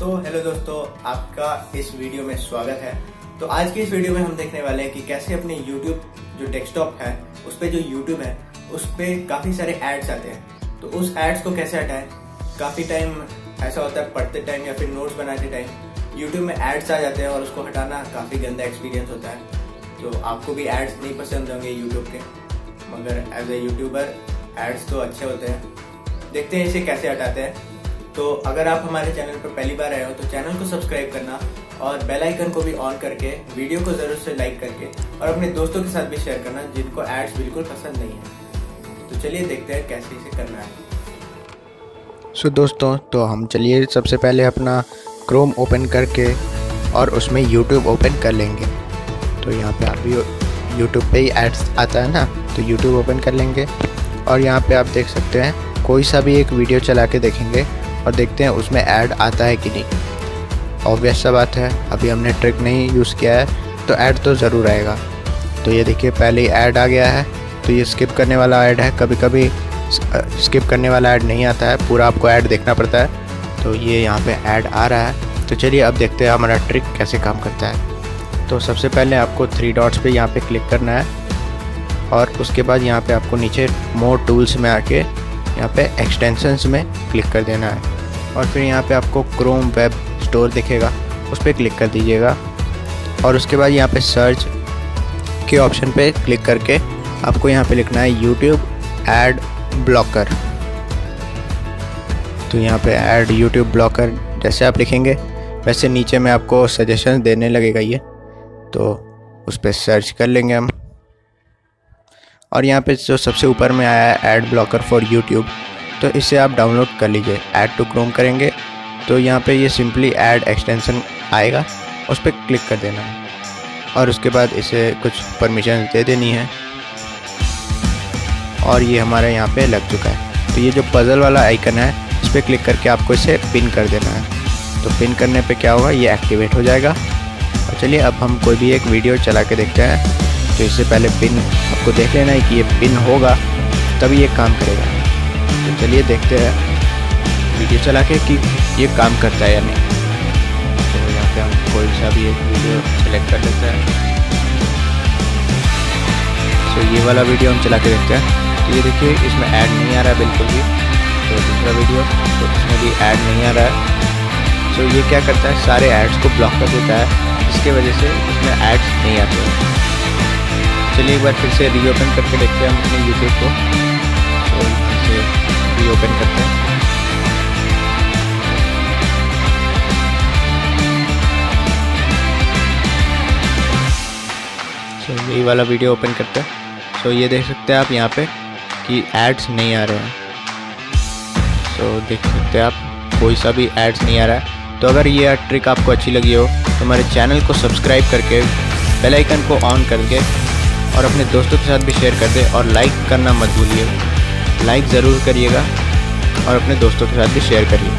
सो so, hello दोस्तों आपका इस वीडियो में स्वागत है। तो आज की इस वीडियो में हम देखने वाले हैं कि कैसे अपने YouTube जो डेस्कटॉप है उस पर जो YouTube है उस पर काफ़ी सारे एड्स आते हैं। तो उस एड्स को कैसे हटाएँ? काफ़ी टाइम ऐसा होता है पढ़ते टाइम या फिर नोट्स बनाते टाइम यूट्यूब में एड्स आ जाते हैं और उसको हटाना काफ़ी गंदा एक्सपीरियंस होता है। तो आपको भी एड्स नहीं पसंद होंगे यूट्यूब के मगर एज ए यूट्यूबर एड्स तो अच्छे होते हैं। देखते हैं इसे कैसे हटाते हैं। तो अगर आप हमारे चैनल पर पहली बार आए हो तो चैनल को सब्सक्राइब करना और बेल आइकन को भी ऑन करके वीडियो को ज़रूर से लाइक करके और अपने दोस्तों के साथ भी शेयर करना जिनको एड्स बिल्कुल पसंद नहीं है। तो चलिए देखते हैं कैसे इसे करना है। सो so, दोस्तों तो हम चलिए सबसे पहले अपना क्रोम ओपन करके और उसमें यूट्यूब ओपन कर लेंगे। तो यहाँ पे आप भी यूट्यूब पे ही एड्स आता है ना? तो यूट्यूब ओपन कर लेंगे और यहाँ पे आप देख सकते हैं कोई सा भी एक वीडियो चला के देखेंगे। और देखते हैं उसमें ऐड आता है कि नहीं। ऑब्वियस सा बात है, अभी हमने ट्रिक नहीं यूज़ किया है तो ऐड तो ज़रूर आएगा। तो ये देखिए, पहले ही ऐड आ गया है तो ये स्किप करने वाला ऐड है। कभी कभी स्किप करने वाला ऐड नहीं आता है, पूरा आपको ऐड देखना पड़ता है। तो ये यहाँ पे ऐड आ रहा है। तो चलिए, अब देखते हैं हमारा ट्रिक कैसे काम करता है। तो सबसे पहले आपको थ्री डॉट्स पे यहाँ पे क्लिक करना है, और उसके बाद यहाँ पे आपको नीचे मोर टूल्स में आके यहाँ पे एक्सटेंशंस में क्लिक कर देना है। और फिर यहाँ पे आपको क्रोम वेब स्टोर दिखेगा, उस पर क्लिक कर दीजिएगा। और उसके बाद यहाँ पे सर्च के ऑप्शन पे क्लिक करके आपको यहाँ पे लिखना है यूट्यूब एड ब्लॉकर तो यहाँ पे ऐड यूट्यूब ब्लॉकर जैसे आप लिखेंगे, वैसे नीचे में आपको सजेशन देने लगेगा ये। तो उस पर सर्च कर लेंगे हम। और यहाँ पे जो सबसे ऊपर में आया है एड ब्लॉकर फॉर यूट्यूब तो इसे आप डाउनलोड कर लीजिए। ऐड टू क्रोम करेंगे तो यहाँ पे ये सिंपली ऐड एक्सटेंशन आएगा, उस पर क्लिक कर देना। है और उसके बाद इसे कुछ परमिशन दे देनी है। और ये हमारे यहाँ पे लग चुका है। तो ये जो पज़ल वाला आइकन है, इस पर क्लिक करके आपको इसे पिन कर देना है। तो पिन करने पे क्या होगा? ये एक्टिवेट हो जाएगा। और चलिए, अब हम कोई भी एक वीडियो चला के देखते हैं। तो इससे पहले पिन, आपको देख लेना है कि ये पिन होगा, तभी ये काम करेगा। तो चलिए देखते हैं, वीडियो चला के कि ये काम करता है या नहीं। तो यहाँ पे हम कोई सा भी एक वीडियो सेलेक्ट कर लेते हैं। तो ये वाला वीडियो हम चला के देखते हैं। तो ये देखिए, इसमें ऐड नहीं आ रहा है बिल्कुल भी। तो दूसरा वीडियो तो इसमें भी ऐड नहीं आ रहा है। तो ये क्या करता है, सारे एड्स को ब्लॉक कर देता है। जिसके वजह से इसमें एड्स नहीं आते हैं। चलिए एक बार फिर से रीओपन करके देखते हैं हम अपने यूट्यूब को। तो फिर से रीओपन करते हैं। So, यही वाला वीडियो ओपन करते हैं। सो ये देख सकते हैं आप यहाँ पे कि एड्स नहीं आ रहे हैं। सो देख सकते हैं आप कोई सा भी एड्स नहीं आ रहा है। तो अगर ये ट्रिक आपको अच्छी लगी हो तो हमारे चैनल को सब्सक्राइब करके बेल आइकन को ऑन करके और अपने दोस्तों के साथ भी शेयर कर दें और लाइक करना मत भूलिए। लाइक ज़रूर करिएगा और अपने दोस्तों के साथ भी शेयर करिए।